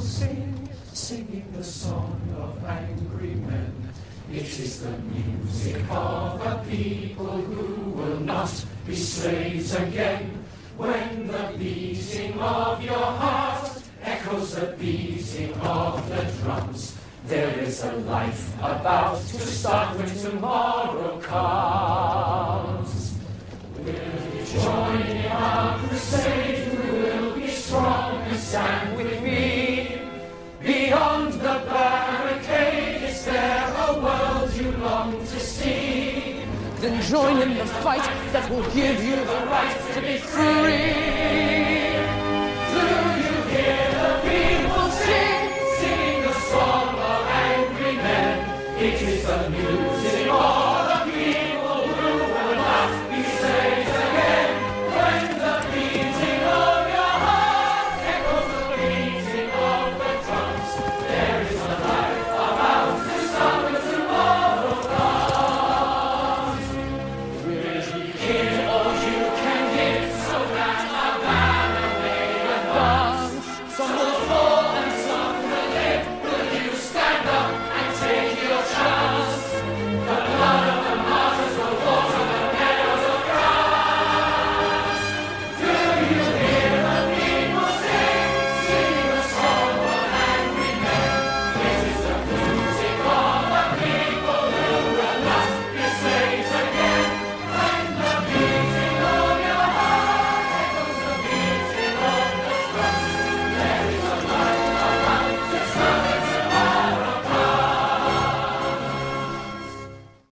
sing, singing the song of angry men. It is the music of a people who will not be slaves again. When the beating of your heart echoes the beating of the drums, there is a life about to start when tomorrow comes. Will you join our crusade? Long to see? Then join in the fight that will give you the right to be free. Do you hear the people sing, singing the song of angry men? It is the music